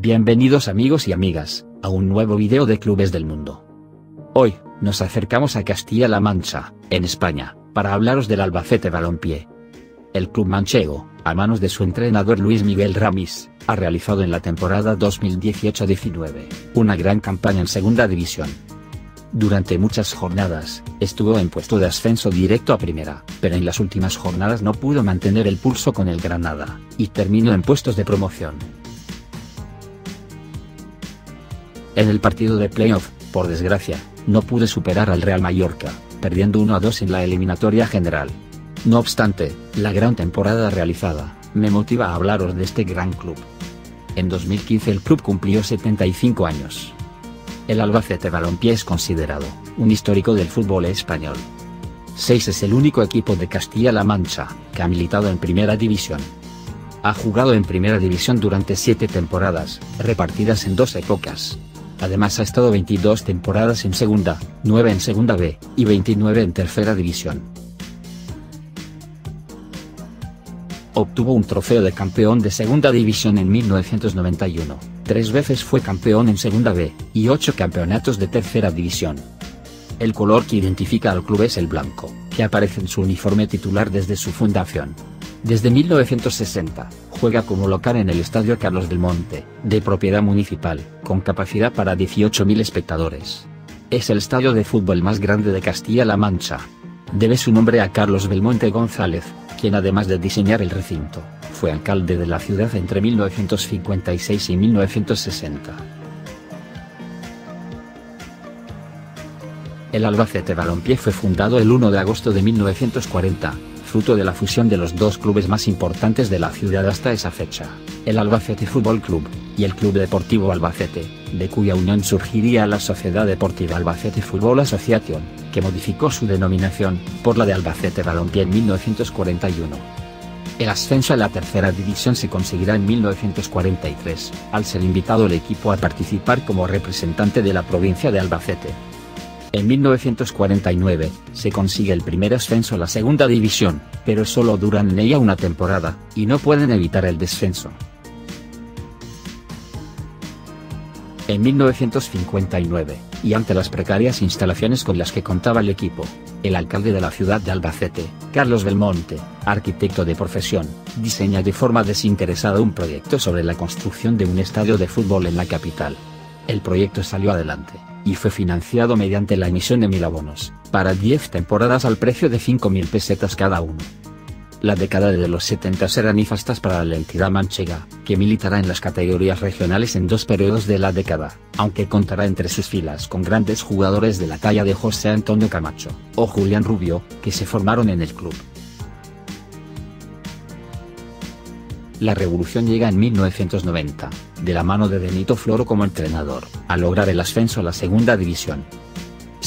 Bienvenidos amigos y amigas, a un nuevo video de Clubes del Mundo. Hoy, nos acercamos a Castilla-La Mancha, en España, para hablaros del Albacete Balompié. El club manchego, a manos de su entrenador Luis Miguel Ramis, ha realizado en la temporada 2018-19, una gran campaña en segunda división. Durante muchas jornadas, estuvo en puesto de ascenso directo a primera, pero en las últimas jornadas no pudo mantener el pulso con el Granada, y terminó en puestos de promoción. En el partido de playoff, por desgracia, no pude superar al Real Mallorca, perdiendo 1 a 2 en la eliminatoria general. No obstante, la gran temporada realizada, me motiva a hablaros de este gran club. En 2015 el club cumplió 75 años. El Albacete Balompié es considerado, un histórico del fútbol español. 6 es el único equipo de Castilla-La Mancha, que ha militado en Primera División. Ha jugado en Primera División durante 7 temporadas, repartidas en dos épocas, Además ha estado 22 temporadas en Segunda, 9 en Segunda B, y 29 en Tercera División. Obtuvo un trofeo de campeón de Segunda División en 1991, tres veces fue campeón en Segunda B, y ocho campeonatos de Tercera División. El color que identifica al club es el blanco, que aparece en su uniforme titular desde su fundación. Desde 1960, juega como local en el Estadio Carlos del Monte, de propiedad municipal, con capacidad para 18.000 espectadores. Es el estadio de fútbol más grande de Castilla-La Mancha. Debe su nombre a Carlos Belmonte González, quien además de diseñar el recinto, fue alcalde de la ciudad entre 1956 y 1960. El Albacete Balompié fue fundado el 1 de agosto de 1940, fruto de la fusión de los dos clubes más importantes de la ciudad hasta esa fecha, el Albacete Fútbol Club, y el Club Deportivo Albacete, de cuya unión surgiría la Sociedad Deportiva Albacete Fútbol Association, que modificó su denominación, por la de Albacete Balompié en 1941. El ascenso a la tercera división se conseguirá en 1943, al ser invitado el equipo a participar como representante de la provincia de Albacete. En 1949, se consigue el primer ascenso a la segunda división, pero solo duran en ella una temporada, y no pueden evitar el descenso. En 1959, y ante las precarias instalaciones con las que contaba el equipo, el alcalde de la ciudad de Albacete, Carlos Belmonte, arquitecto de profesión, diseña de forma desinteresada un proyecto sobre la construcción de un estadio de fútbol en la capital. El proyecto salió adelante, y fue financiado mediante la emisión de mil abonos, para 10 temporadas al precio de 5.000 pesetas cada uno. La década de los 70 será nefastas para la entidad manchega, que militará en las categorías regionales en dos periodos de la década, aunque contará entre sus filas con grandes jugadores de la talla de José Antonio Camacho, o Julián Rubio, que se formaron en el club. La revolución llega en 1990, de la mano de Benito Floro como entrenador, a lograr el ascenso a la segunda división.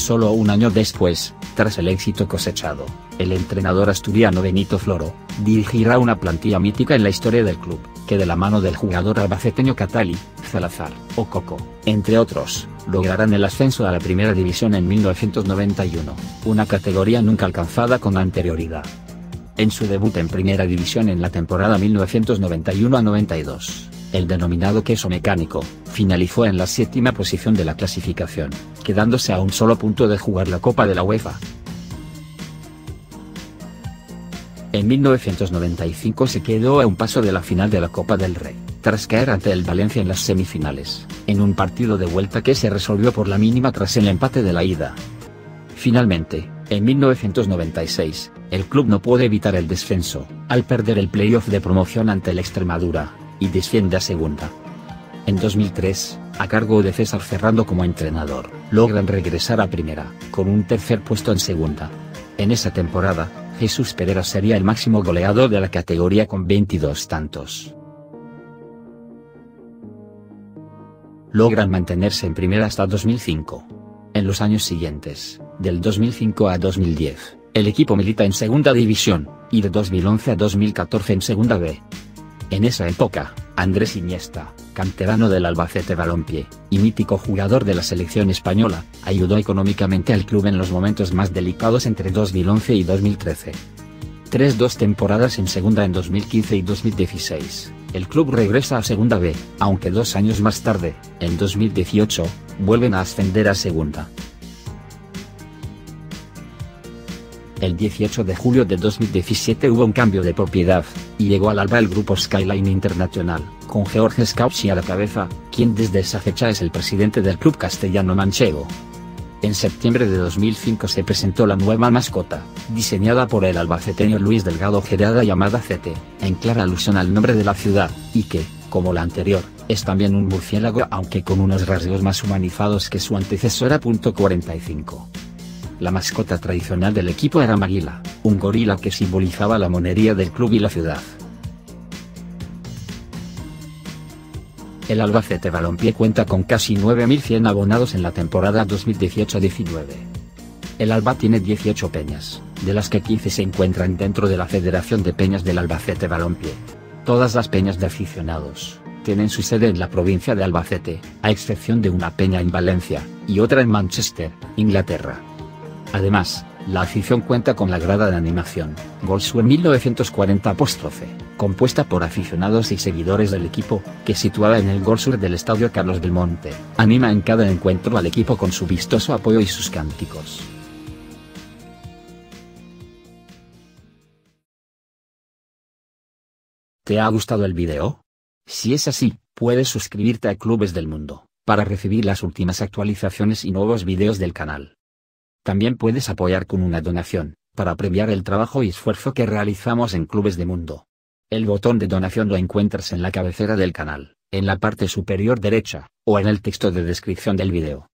Solo un año después, tras el éxito cosechado, el entrenador asturiano Benito Floro, dirigirá una plantilla mítica en la historia del club, que de la mano del jugador albaceteño Catali, Salazar, o Coco, entre otros, lograrán el ascenso a la primera división en 1991, una categoría nunca alcanzada con anterioridad en su debut en Primera División en la temporada 1991 92. El denominado queso mecánico, finalizó en la séptima posición de la clasificación, quedándose a un solo punto de jugar la Copa de la UEFA. En 1995 se quedó a un paso de la final de la Copa del Rey, tras caer ante el Valencia en las semifinales, en un partido de vuelta que se resolvió por la mínima tras el empate de la ida. Finalmente, en 1996, el club no puede evitar el descenso, al perder el playoff de promoción ante la Extremadura, y desciende a segunda. En 2003, a cargo de César Ferrando como entrenador, logran regresar a primera, con un tercer puesto en segunda. En esa temporada, Jesús Pereira sería el máximo goleador de la categoría con 22 tantos. Logran mantenerse en primera hasta 2005. En los años siguientes, del 2005 a 2010, el equipo milita en Segunda División, y de 2011 a 2014 en Segunda B. En esa época, Andrés Iniesta, canterano del Albacete Balompié, y mítico jugador de la selección española, ayudó económicamente al club en los momentos más delicados entre 2011 y 2013. Tres dos temporadas en segunda en 2015 y 2016, el club regresa a segunda B, aunque dos años más tarde, en 2018, vuelven a ascender a segunda. El 18 de julio de 2017 hubo un cambio de propiedad, y llegó al Alba el grupo Skyline International, con George Scaucci a la cabeza, quien desde esa fecha es el presidente del club castellano manchego. En septiembre de 2005 se presentó la nueva mascota, diseñada por el albaceteño Luis Delgado Gerada llamada CT, en clara alusión al nombre de la ciudad, y que, como la anterior, es también un murciélago aunque con unos rasgos más humanizados que su antecesora. 45. La mascota tradicional del equipo era Maguila, un gorila que simbolizaba la monería del club y la ciudad. El Albacete Balompié cuenta con casi 9.100 abonados en la temporada 2018-19. El Alba tiene 18 peñas, de las que 15 se encuentran dentro de la Federación de Peñas del Albacete Balompié. Todas las peñas de aficionados, tienen su sede en la provincia de Albacete, a excepción de una peña en Valencia, y otra en Manchester, Inglaterra. Además, la afición cuenta con la grada de animación, Golsue 1940 apóstrofe, compuesta por aficionados y seguidores del equipo, que situada en el Golsur del Estadio Carlos Belmonte, anima en cada encuentro al equipo con su vistoso apoyo y sus cánticos. ¿Te ha gustado el video? Si es así, puedes suscribirte a Clubes del Mundo, para recibir las últimas actualizaciones y nuevos videos del canal. También puedes apoyar con una donación, para premiar el trabajo y esfuerzo que realizamos en Clubes de Mundo. El botón de donación lo encuentras en la cabecera del canal, en la parte superior derecha, o en el texto de descripción del video.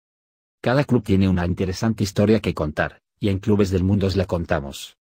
Cada club tiene una interesante historia que contar, y en Clubes del Mundo os la contamos.